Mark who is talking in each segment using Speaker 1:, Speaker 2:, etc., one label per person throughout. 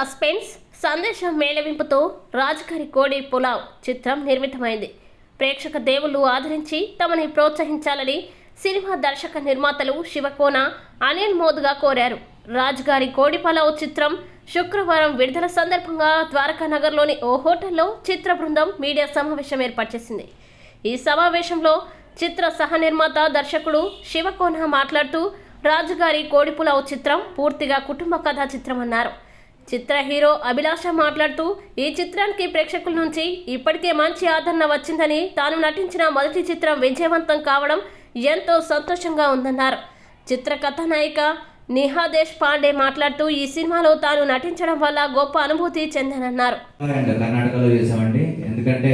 Speaker 1: Suspense సందేశం మేళవింపుతో రాజుగారి కోడి పులావ్ చిత్రం నిర్మితమైంది. ప్రేక్షక దేవుళ్ళు ఆదరించి తమని ప్రోత్సహించాలని సినిమా దర్శక నిర్మాతలు శివకోన అనిల్ మోద్గా కోరారు. రాజుగారి కోడి పులావ్ చిత్రం శుక్రవారం విడుదల సందర్భంగా ద్వారకా నగర్లోని ఓ హోటల్లో చిత్ర బృందం మీడియా సమావేశం ఏర్పాటు చేసింది. ఈ సమావేశంలో చిత్ర సహ నిర్మాత దర్శకుడు శివకోన మాట్లాడుతూ రాజుగారి కోడిపులావ్ చిత్రం పూర్తిగా కుటుంబ కథా చిత్రం అన్నారు. చిత్ర హీరో అభిలాష మాట్లాడుతూ ఈ చిత్రానికి ప్రేక్షకుల నుంచి ఇప్పటికే మంచి ఆదరణ వచ్చిందని తాను నటించిన మొదటి చిత్రం విజయవంతం కావడం ఎంతో సంతోషంగా ఉందన్నారు. చిత్ర కథానాయిక నిహా దేశ్ పాండే మాట్లాడుతూ ఈ సినిమాలో తాను నటించడం వల్ల గొప్ప అనుభూతి చెందానన్నారు.
Speaker 2: కర్ణాటకలో చేసామండి ఎందుకంటే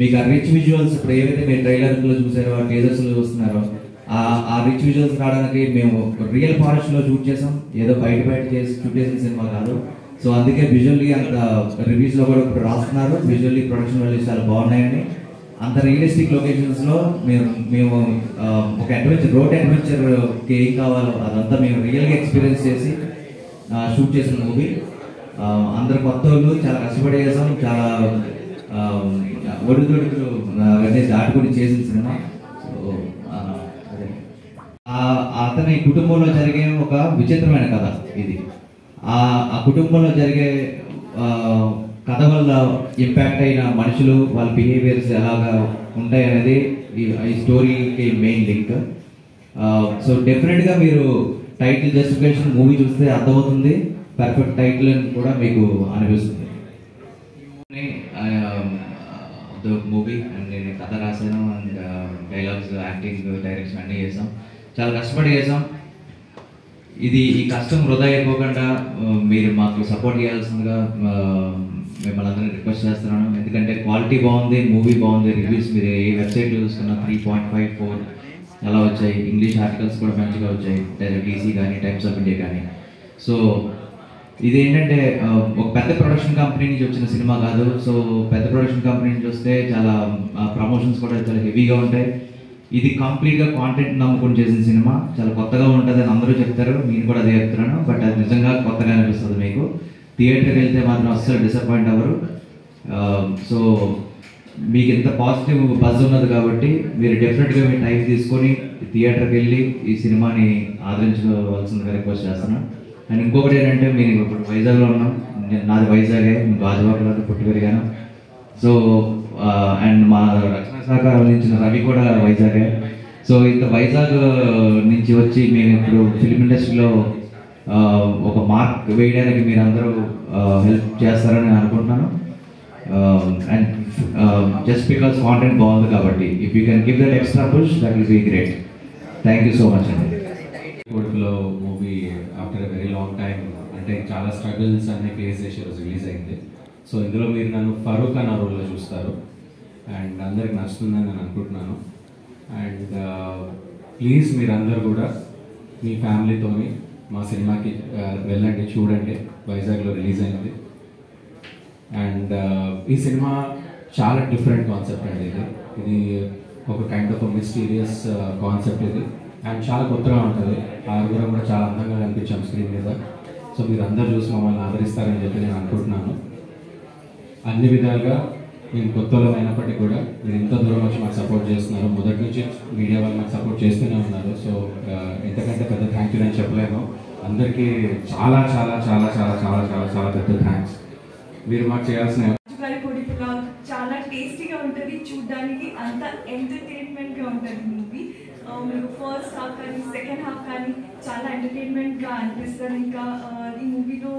Speaker 2: మీకు ఆ రిచ్ విజువల్స్ ఇప్పుడు ఏవైతే మీరు ట్రైలర్లో చూసారో ఆ టీజర్స్లో చూస్తున్నారో ఆ ఆ రిచ్ విజువల్స్ రావడానికి మేము రియల్ ఫారెస్ట్లో షూట్ చేసాం ఏదో బయట బయట చేసి షూట్ చేసిన సినిమా కాదు. సో అందుకే విజువల్లీ అంత రివ్యూస్లో కూడా ఇప్పుడు రాస్తున్నారు. విజువల్లీ ప్రొడక్షన్ వాళ్ళు చాలా బాగున్నాయని అంత రియలిస్టిక్ లొకేషన్స్లో మేము మేము ఒక అడ్వెంచర్ రోడ్ అడ్వెంచర్కి ఏం కావాలో అదంతా మేము రియల్గా ఎక్స్పీరియన్స్ చేసి షూట్ చేసిన మూవీ అందరు కొత్త వాళ్ళు చాలా కష్టపడి చేసాం. చాలా ఒడిదొడుకులు అంటే దాటుకుని చేసిన సినిమా. సో అదే. అతని కుటుంబంలో జరిగే ఒక విచిత్రమైన కథ ఇది. ఆ ఆ కుటుంబంలో జరిగే కథ వల్ల ఇంపాక్ట్ అయిన మనుషులు వాళ్ళ బిహేవియర్స్ ఎలాగా ఉంటాయి అనేది ఈ స్టోరీకి మెయిన్ లింక్ సో డెఫినెట్గా మీరు టైటిల్ జస్టిఫికేషన్ మూవీ చూస్తే అర్థమవుతుంది. పర్ఫెక్ట్ టైటిల్ అని కూడా మీకు అనిపిస్తుంది. మూవీ అండ్ నేను కథ రాశాను అండ్ డైలాగ్స్ యాక్టింగ్ డైరెక్షన్ అన్నీ చేసాం చాలా కష్టపడి చేసాం ఇది ఈ కష్టం వృధా అయిపోకుండా మీరు మాకు సపోర్ట్ చేయాల్సిందిగా మిమ్మల్ని అందరినీ రిక్వెస్ట్ చేస్తున్నాను. ఎందుకంటే క్వాలిటీ బాగుంది మూవీ బాగుంది రివ్యూస్ మీరు ఏ వెబ్సైట్లో చూసుకున్న త్రీ పాయింట్ ఫైవ్ ఫోర్ అలా వచ్చాయి ఇంగ్లీష్ ఆర్టికల్స్ కూడా మంచిగా వచ్చాయి డీసీ కానీ టైమ్స్ ఆఫ్ ఇండియా కానీ సో ఇది ఏంటంటే ఒక పెద్ద ప్రొడక్షన్ కంపెనీ నుంచి వచ్చిన సినిమా కాదు. సో పెద్ద ప్రొడక్షన్ కంపెనీ నుంచి వస్తే చాలా ప్రమోషన్స్ కూడా చాలా హెవీగా ఉంటాయి. ఇది కంప్లీట్గా కాంటెంట్ నమ్ముకుని చేసిన సినిమా. చాలా కొత్తగా ఉంటుంది అని అందరూ చెప్తారు. నేను కూడా అదే చెప్తున్నాను. బట్ అది నిజంగా కొత్తగా అనిపిస్తుంది మీకు. థియేటర్కి వెళ్తే మాత్రం అస్సలు డిసప్పాయింట్ అవ్వరు. Um, సో మీకు ఇంత పాజిటివ్ బజ్ ఉన్నది కాబట్టి మీరు డెఫినెట్గా మీ టైం తీసుకొని థియేటర్కి వెళ్ళి ఈ సినిమాని ఆదరించుకోవాల్సిందిగా రిక్వెస్ట్ చేస్తున్నాను. అండ్ ఇంకొకటి ఏంటంటే మీరు ఇప్పుడు వైజాగ్లో ఉన్నాం. నేను నాది వైజాగే. నేను గాజువాకలో పుట్టి పెరిగాను సో అండ్ uh, మా రక్షణ సహకారం అందించిన రవి కూడా వైజాగే. సో ఇంత వైజాగ్ నుంచి వచ్చి మేము ఇప్పుడు ఫిలిం ఇండస్ట్రీలో uh, ఒక మార్క్ వేయడానికి మీరు అందరూ హెల్ప్ uh, చేస్తారని అనుకుంటున్నాను. అండ్ జస్ట్ బికాస్ కాంటెంట్ బాగుంది కాబట్టి if you can give that extra push that will be great thank you so much అండి
Speaker 3: కొడుకులో movie after very long time అంటే చాలా స్ట్రగుల్స్ అన్ని ఫేస్ చేసి రోజు రిలీజ్ అయింది. సో ఇందులో మీరు నన్ను ఫరూక్ అన్న రోల్లో చూస్తారు. అండ్ అందరికి నచ్చుతుందని నేను అనుకుంటున్నాను. అండ్ ప్లీజ్ మీరందరూ కూడా మీ ఫ్యామిలీతోని మా సినిమాకి వెళ్ళండి చూడండి. వైజాగ్లో రిలీజ్ అయింది అండ్ ఈ సినిమా చాలా డిఫరెంట్ కాన్సెప్ట్ అండి ఇది. ఇది ఒక కైండ్ ఆఫ్ మిస్టీరియస్ కాన్సెప్ట్ ఇది. అండ్ చాలా కొత్తగా ఉంటుంది. ఆరుగురం కూడా చాలా అందంగా కనిపించాం స్క్రీన్ మీద. సో మీరు అందరు చూసి మమ్మల్ని ఆదరిస్తారని చెప్పి నేను అనుకుంటున్నాను. అన్ని విధాలుగా నేను కొత్త వాళ్ళం అయినప్పటికీ కూడా మీరు ఎంత దూరం వచ్చి మాకు సపోర్ట్ చేస్తున్నారు. మొదటి నుంచి మీడియా వాళ్ళు మాకు సపోర్ట్ చేస్తూనే ఉన్నారు. సో ఎంతకంటే పెద్ద థ్యాంక్ యూ నేను చెప్పలేను. అందరికీ చాలా చాలా చాలా చాలా చాలా చాలా చాలా పెద్ద థ్యాంక్స్ మీరు మాకు చేయాల్సిన
Speaker 4: చాలా టేస్టీగా ఉంటుంది. చూడడానికి అంత ఎంటర్టైన్మెంట్గా ఉంటుంది. ఫస్ట్ హాఫ్ కానీ సెకండ్ హాఫ్ కానీ చాలా ఎంటర్టైన్మెంట్గా అనిపిస్తుంది ఇంకా ఆ, ఈ మూవీలో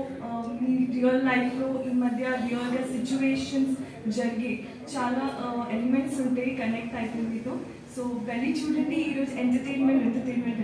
Speaker 4: మీ రియల్ లైఫ్లో ఈ మధ్య రియల్గా సిచ్యువేషన్స్ జరిగే చాలా ఎలిమెంట్స్ ఉంటాయి కనెక్ట్ అవుతుందితో సో వెళ్ళి చూడండి ఈరోజు ఎంటర్టైన్మెంట్ ఎంటర్టైన్మెంట్